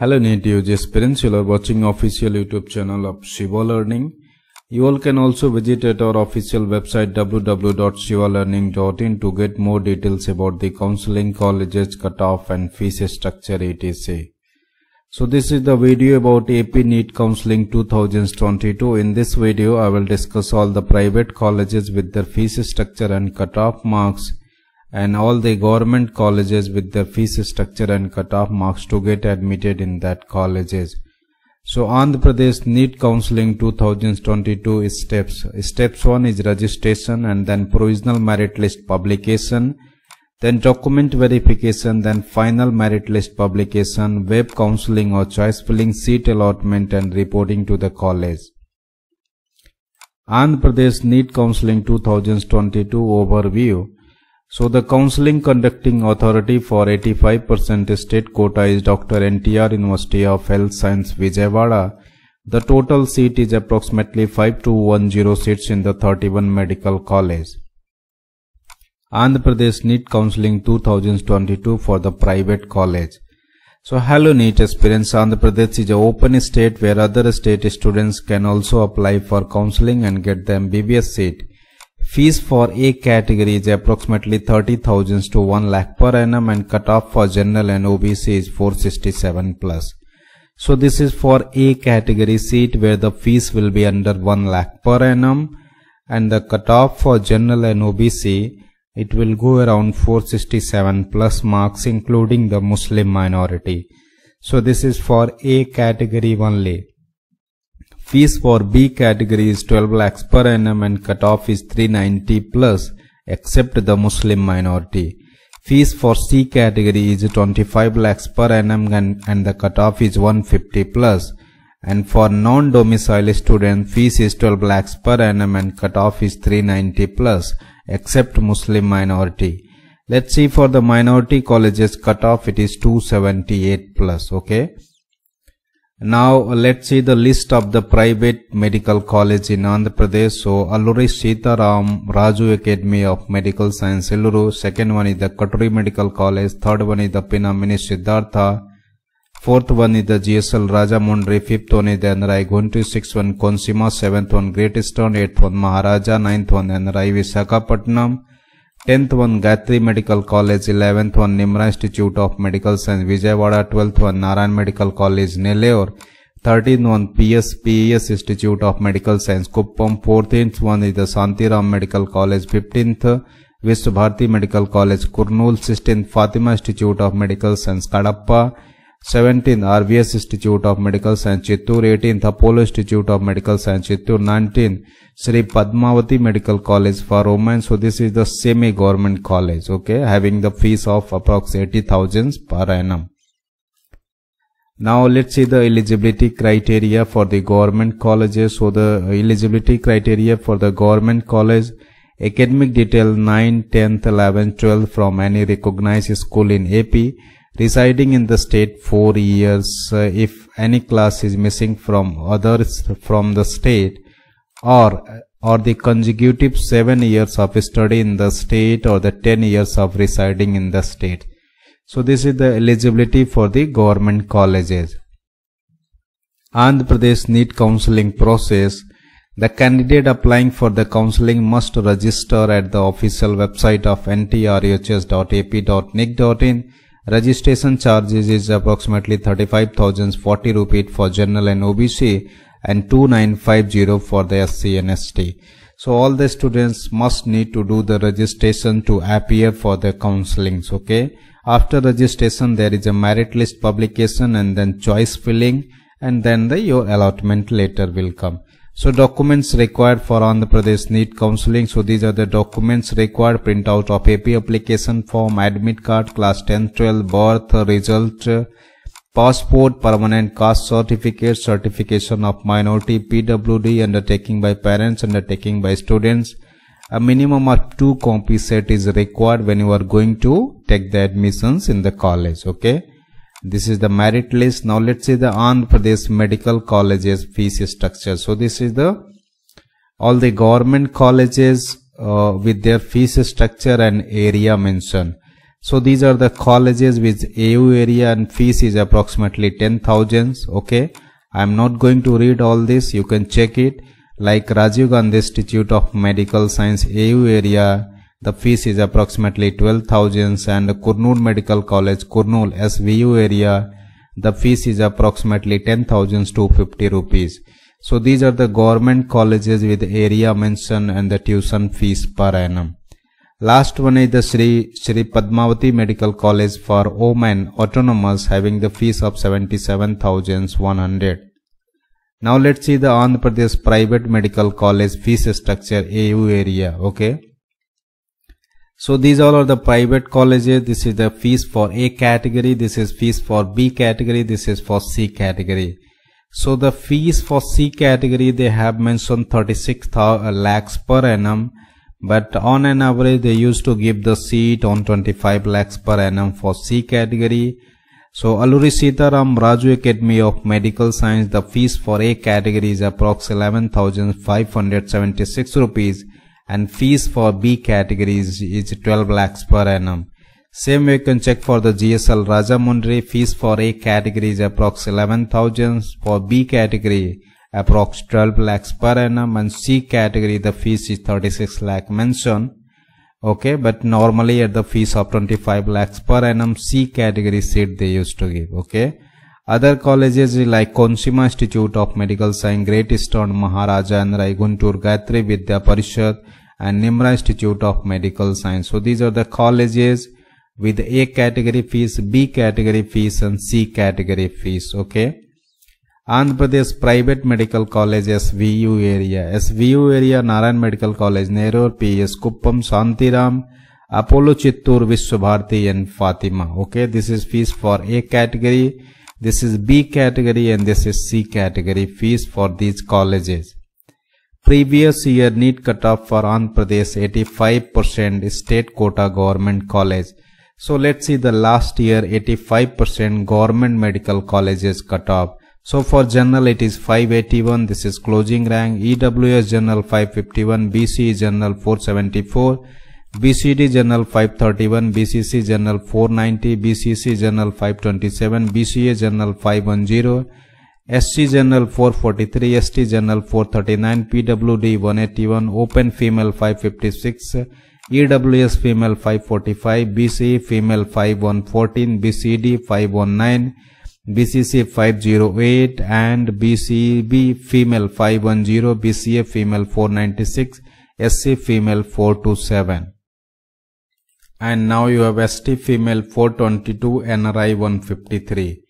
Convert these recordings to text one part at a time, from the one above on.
Hello NEET UG aspirants, you are watching official YouTube channel of Shiva Learning. You all can also visit at our official website www.shivalearning.in to get more details about the counseling, colleges, cutoff and fees structure etc. So this is the video about AP NEET Counseling 2022. In this video, I will discuss all the private colleges with their fees structure and cutoff marks and all the government colleges with their fees structure and cutoff marks to get admitted in that colleges. So Andhra Pradesh NEET Counseling 2022 steps. Steps 1 is registration and then provisional merit list publication, then document verification, then final merit list publication, web counseling or choice filling seat allotment and reporting to the college. Andhra Pradesh NEET Counseling 2022 overview. So the counseling conducting authority for 85% state quota is Dr. NTR University of Health Science Vijayawada. The total seat is approximately 5210 seats in the 31 medical college. Andhra Pradesh NEET Counseling 2022 for the private college. So hello NEET aspirants, Andhra Pradesh is an open state where other state students can also apply for counseling and get the MBBS seat. Fees for A category is approximately 30,000 to 1 lakh per annum and cutoff for general and OBC is 467 plus. So this is for A category seat where the fees will be under 1 lakh per annum and the cutoff for general and OBC it will go around 467 plus marks including the Muslim minority. So this is for A category only. Fees for B category is 12 lakhs per annum and cutoff is 390 plus except the Muslim minority. Fees for C category is 25 lakhs per annum and, and the cutoff is 150 plus. And for non-domicile student fees is 12 lakhs per annum and cutoff is 390 plus except Muslim minority. Let's see for the minority colleges cutoff it is 278 plus okay. Now let's see the list of the private medical college in Andhra Pradesh. So Alluri Sitaram Raju Academy of Medical Science Eluru. Second one is the Katuri Medical College. Third one is the Pinnamaneni Siddhartha. Fourth one is the GSL Rajahmundry. Fifth one is the NRI Guntu. Sixth one Konaseema. Seventh one Great Eastern. Eighth one Maharaja. Ninth one NRI Visakhapatnam. 10th one Gayatri Medical College, 11th one Nimra Institute of Medical Science. Vijayawada, 12th one Narayan Medical College Nellore, 13th one PSPES Institute of Medical Science Kuppam, 14th one is the Santiram Medical College, 15th Vishwa Bharati Medical College Kurnool, 16th Fatima Institute of Medical Science Kadapa, 17th RVS Institute of Medical Science Chittoor, 18th Apollo Institute of Medical Science Chittoor, 19th Sri Padmavati Medical College for women. So this is the semi-government college, okay, having the fees of approx 80,000 per annum. Now let's see the eligibility criteria for the government colleges. So the eligibility criteria for the government college, academic detail 9, 10th, 11th, 12th from any recognized school in AP, residing in the state 4 years uh, if any class is missing from others from the state or or the consecutive 7 years of study in the state or the 10 years of residing in the state. So this is the eligibility for the government colleges. Andhra Pradesh NEET counseling process. The candidate applying for the counseling must register at the official website of ntrhs.ap.nic.in. Registration charges is approximately 35,040 rupees for general and OBC and 2950 for the SC and ST. So all the students must need to do the registration to appear for the counselings. Okay. After registration there is a merit list publication and then choice filling and then the your allotment letter will come. So documents required for Andhra Pradesh NEET counseling. So these are the documents required printout of AP application form, admit card, class 10, 12, birth, result, passport, permanent caste certificate, certification of minority, PWD, undertaking by parents, undertaking by students. A minimum of two copy set is required when you are going to take the admissions in the college. Okay. This is the merit list. Now let's see the Andhra Pradesh medical colleges fees structure. So this is the all the government colleges uh, with their fees structure and area mentioned. so these are the colleges with AU area and fees is approximately 10,000 okay I am not going to read all this you can check it like Rajiv Gandhi Institute of Medical Science AU area the fees is approximately 12,000 and Kurnool Medical College Kurnool SVU area the fees is approximately 10,250 rupees. So these are the government colleges with area mentioned and the tuition fees per annum. Last one is the Sri, Sri Padmavati Medical College for Women Autonomous having the fees of 77,100. Now let's see the Andhra Pradesh Private Medical College fees structure AU area. Okay. So these all are the private colleges. This is the fees for A category. This is fees for B category. This is for C category. So the fees for C category they have mentioned 36 uh, lakhs per annum but on an average they used to give the seat on 25 lakhs per annum for C category. So Alluri Sitaram Raju Academy of Medical Science the fees for A category is approx 11,576 rupees and fees for B categories is 12 lakhs per annum. Same way you can check for the GSL Rajahmundry fees for A category is approx 11,000 for B category approx 12 lakhs per annum. And C category the fees is 36 lakh mentioned okay but normally at the fees of 25 lakhs per annum C category seat they used to give. Okay. Other colleges like Konaseema Institute of Medical Science Great Eastern Maharaja NRI Guntur Gayatri Vidya Parishad and Nimra Institute of Medical Science so these are the colleges with A category fees B category fees and C category fees okay Andhra Pradesh Private Medical College SVU area. SVU area Narayan Medical College, Nellore, PS Kuppam, Santiram, Apollo Chittoor, Vishwabharti and Fatima. Okay, this is fees for A category, this is B category and this is C category fees for these colleges. Previous year NEET cutoff for Andhra Pradesh 85% state quota government college. So let's see the last year 85% government medical colleges cutoff. So for general it is 581 this is closing rank EWS general 551 BC general 474 BCD general 531 BCC general 490 BCC general 527 BCA general 510 SC general 443 ST general 439 PWD 181 open female 556 EWS female 545 BCE female 5114 BCD 519 BCC 508 and BCB female 510, BCA female 496, SC female 427. And now you have ST female 422, NRI 153.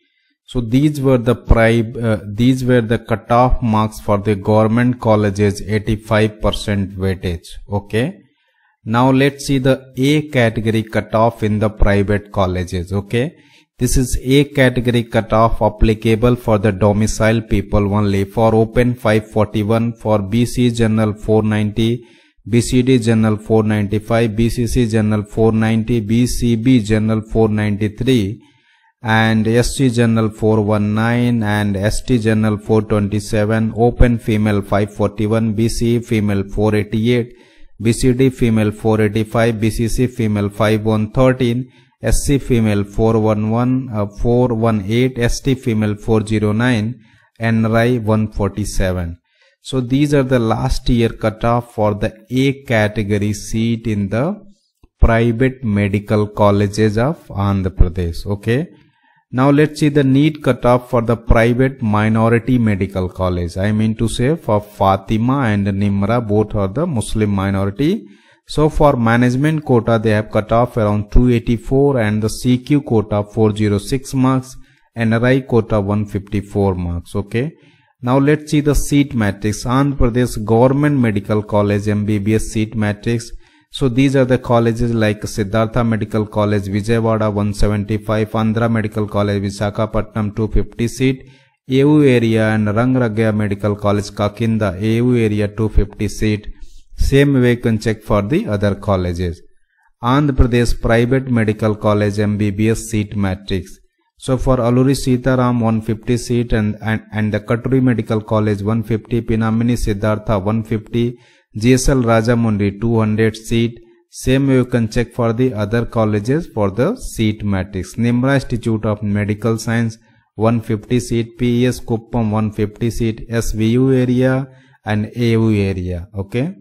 So these were the prime, uh, these were the cutoff marks for the government colleges 85% weightage. Okay. Now let's see the A category cutoff in the private colleges. Okay. This is A category cutoff applicable for the domicile people only for Open 541 for BC General 490, BCD General 495, BCC General 490, BCB General 493 and ST General 419 and ST General 427, Open Female 541, BCE Female 488, BCD Female 485, BCC Female 5113, SC female 411, uh, 418, ST female 409, NRI 147. So these are the last year cutoff for the A category seat in the private medical colleges of Andhra Pradesh. Okay. Now let's see the NEET cutoff for the private minority medical college. I mean to say for Fatima and Nimra both are the Muslim minority so for management quota they have cut off around 284 and the CQ quota 406 marks and NRI quota 154 marks. Okay. Now let's see the seat matrix. Andhra Pradesh Government Medical College MBBS seat matrix. So these are the colleges like Siddhartha Medical College Vijayawada 175, Andhra Medical College Visakhapatnam 250 seat, AU area and Rangaraya Medical College Kakinada AU area 250 seat. Same way you can check for the other colleges. Andhra Pradesh Private Medical College MBBS seat matrix. So for Alluri Sitaram 150 seat and, and, and the Katuri Medical College 150, Pinnamaneni Siddhartha 150, GSL Rajahmundry 200 seat, Same way you can check for the other colleges for the seat matrix. Nimra Institute of Medical Science 150 seat, PES Kuppam 150 seat, SVU area and AU area. Okay.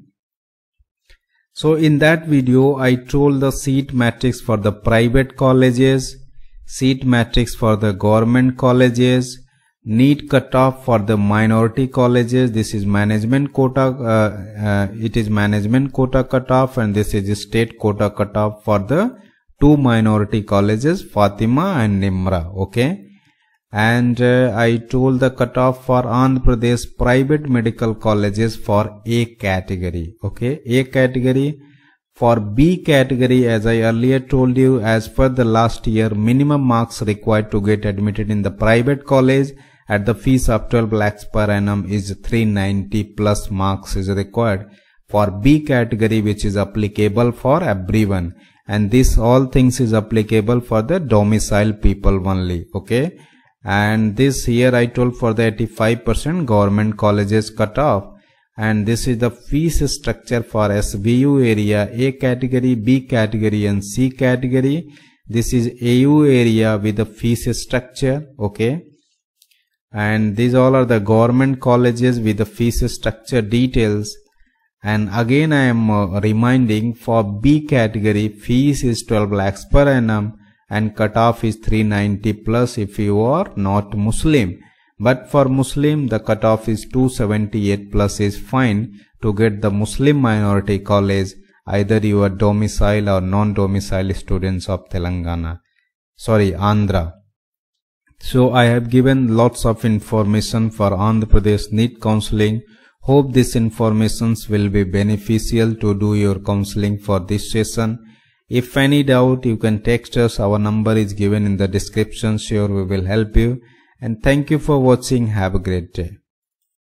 So in that video I told the seat matrix for the private colleges, seat matrix for the government colleges, NEET cutoff for the minority colleges. This is management quota. Uh, uh, it is management quota cutoff, and this is state quota cutoff for the two minority colleges, Fatima and Nimra. Okay. And uh, I told the cutoff for Andhra Pradesh private medical colleges for A category. Okay. A category. For B category, as I earlier told you, as per the last year, minimum marks required to get admitted in the private college at the fees of 12 lakhs per annum is 390 plus marks is required for B category which is applicable for everyone. And this all things is applicable for the domicile people only okay? And this here I told for the 85% government colleges cut off. And this is the fees structure for SVU area A category, B category and C category. This is AU area with the fees structure okay and these all are the government colleges with the fees structure details. And again I am uh, reminding for B category fees is 12 lakhs per annum and cutoff is 390 plus if you are not Muslim. But for Muslim the cutoff is 278 plus is fine to get the Muslim minority college either you are domicile or non-domicile students of Telangana. Sorry Andhra so I have given lots of information for Andhra Pradesh NEET counseling. Hope this informations will be beneficial to do your counseling for this session. If any doubt, you can text us. Our number is given in the description. Sure, we will help you. And thank you for watching. Have a great day.